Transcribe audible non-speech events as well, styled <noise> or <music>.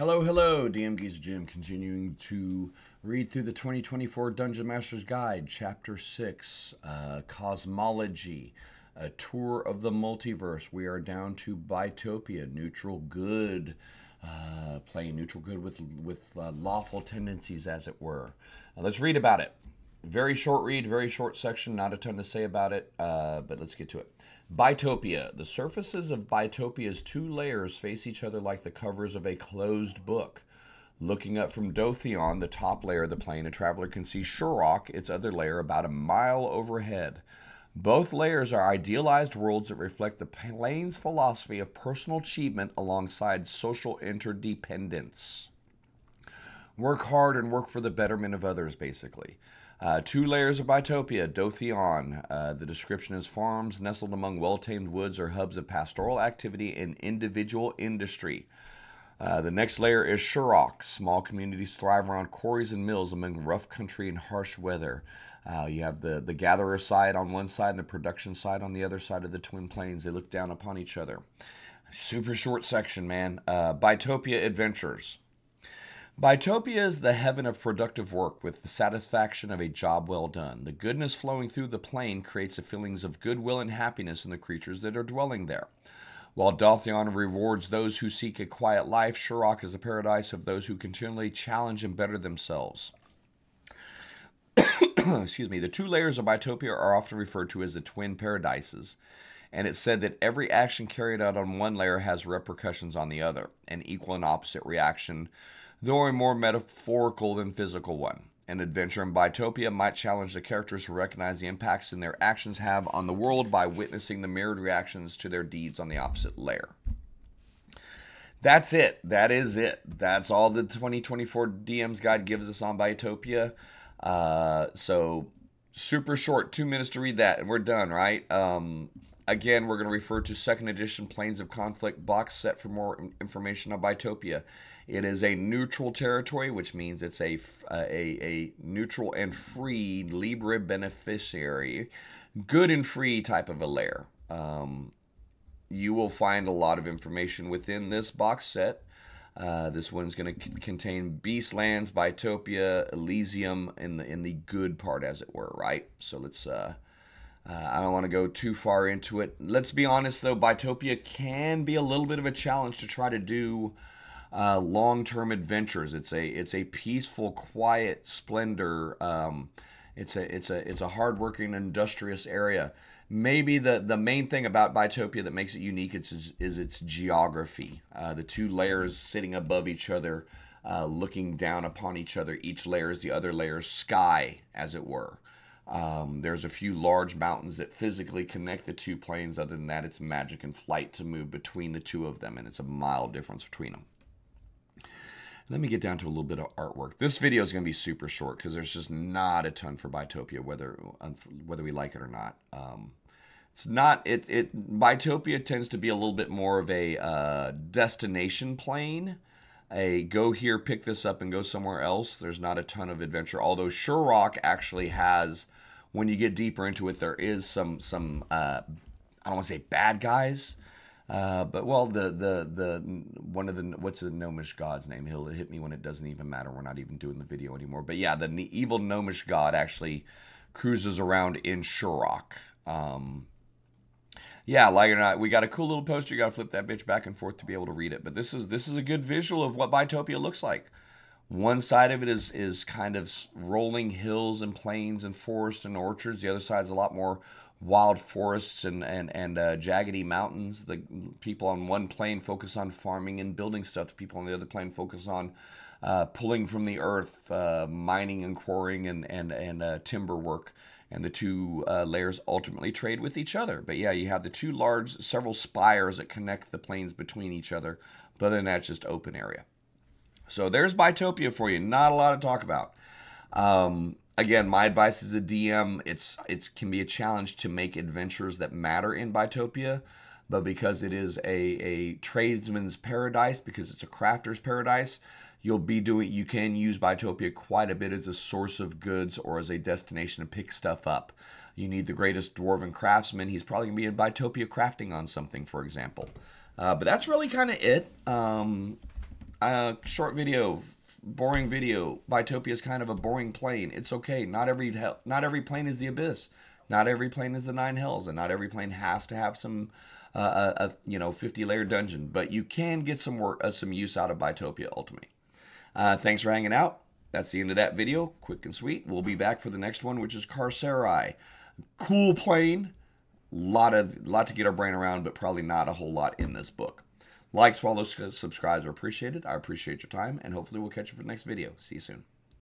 Hello, hello, DM Geezer Jim, continuing to read through the 2024 Dungeon Master's Guide, Chapter 6, uh, Cosmology, a tour of the multiverse. We are down to Bytopia, neutral good, uh, playing neutral good with, with uh, lawful tendencies, as it were. Uh, let's read about it. Very short read, very short section, not a ton to say about it, uh, but let's get to it. Bytopia. The surfaces of Bytopia's two layers face each other like the covers of a closed book. Looking up from Dothion, the top layer of the plane, a traveler can see Shurrock, its other layer, about a mile overhead. Both layers are idealized worlds that reflect the plane's philosophy of personal achievement alongside social interdependence. Work hard and work for the betterment of others, basically. Uh, two layers of Bytopia, Dothion. Uh, the description is farms nestled among well tamed woods or hubs of pastoral activity and individual industry. Uh, the next layer is Shurrock. Small communities thrive around quarries and mills among rough country and harsh weather. Uh, you have the, the gatherer side on one side and the production side on the other side of the Twin Plains. They look down upon each other. Super short section, man. Uh, Bytopia Adventures. Bytopia is the heaven of productive work with the satisfaction of a job well done. The goodness flowing through the plane creates a feelings of goodwill and happiness in the creatures that are dwelling there. While Dothion rewards those who seek a quiet life, Shurrock is a paradise of those who continually challenge and better themselves. <coughs> Excuse me. The two layers of Bytopia are often referred to as the twin paradises, and it said that every action carried out on one layer has repercussions on the other, an equal and opposite reaction though a more metaphorical than physical one. An adventure in Bytopia might challenge the characters to recognize the impacts in their actions have on the world by witnessing the mirrored reactions to their deeds on the opposite layer. That's it. That is it. That's all the 2024 DM's guide gives us on Bytopia. Uh, so super short, two minutes to read that, and we're done, right? Um, again, we're going to refer to second edition Planes of Conflict box set for more information on Bytopia. It is a neutral territory, which means it's a, a, a neutral and free Libre beneficiary, good and free type of a layer. Um, you will find a lot of information within this box set. Uh, this one's going to contain Beastlands, Bytopia, Elysium, in the in the good part, as it were, right? So let's. Uh, uh, I don't want to go too far into it. Let's be honest, though, Bytopia can be a little bit of a challenge to try to do uh, long-term adventures. It's a it's a peaceful, quiet splendor. Um, it's a it's a it's a hardworking, industrious area. Maybe the the main thing about Bytopia that makes it unique is is its geography. Uh, the two layers sitting above each other, uh, looking down upon each other. Each layer is the other layer's sky, as it were. Um, there's a few large mountains that physically connect the two planes. Other than that, it's magic and flight to move between the two of them, and it's a mile difference between them. Let me get down to a little bit of artwork. This video is going to be super short because there's just not a ton for Bytopia, whether whether we like it or not. Um, it's not it it tends to be a little bit more of a uh, destination plane. A go here, pick this up, and go somewhere else. There's not a ton of adventure. Although Shurrock actually has, when you get deeper into it, there is some some uh, I don't want to say bad guys, uh, but well, the the the one of the what's the gnomish god's name? He'll hit me when it doesn't even matter. We're not even doing the video anymore. But yeah, the evil gnomish god actually cruises around in Shurrock. Um, yeah, like or not, we got a cool little poster. You got to flip that bitch back and forth to be able to read it. But this is this is a good visual of what Bytopia looks like. One side of it is is kind of rolling hills and plains and forests and orchards. The other side is a lot more wild forests and and and uh, jaggedy mountains. The people on one plane focus on farming and building stuff. The people on the other plane focus on uh, pulling from the earth, uh, mining and quarrying and and and uh, timber work. And the two uh, layers ultimately trade with each other. But yeah, you have the two large, several spires that connect the planes between each other. But other than that, just open area. So there's Bytopia for you. Not a lot to talk about. Um, again, my advice as a DM, it's it can be a challenge to make adventures that matter in Bytopia, but because it is a a tradesman's paradise, because it's a crafter's paradise, you'll be doing you can use Bytopia quite a bit as a source of goods or as a destination to pick stuff up. You need the greatest dwarven craftsman. He's probably gonna be in Bytopia crafting on something, for example. Uh, but that's really kind of it. Um, uh, short video, boring video. Bytopia is kind of a boring plane. It's okay. Not every not every plane is the abyss. Not every plane is the nine hells, and not every plane has to have some, a, you know, 50 layer dungeon. But you can get some work, uh, some use out of Bytopia ultimately. Uh, thanks for hanging out. That's the end of that video. Quick and sweet. We'll be back for the next one, which is Carceri. Cool plane. Lot of lot to get our brain around, but probably not a whole lot in this book. Likes, follows, subscribes are appreciated. I appreciate your time, and hopefully we'll catch you for the next video. See you soon.